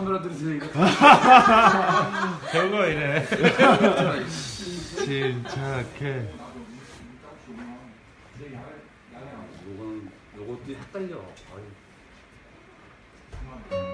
카메라 들으세요 이거. 저거 이래. 침착해. 요거는 요것도 헷갈려. 아유.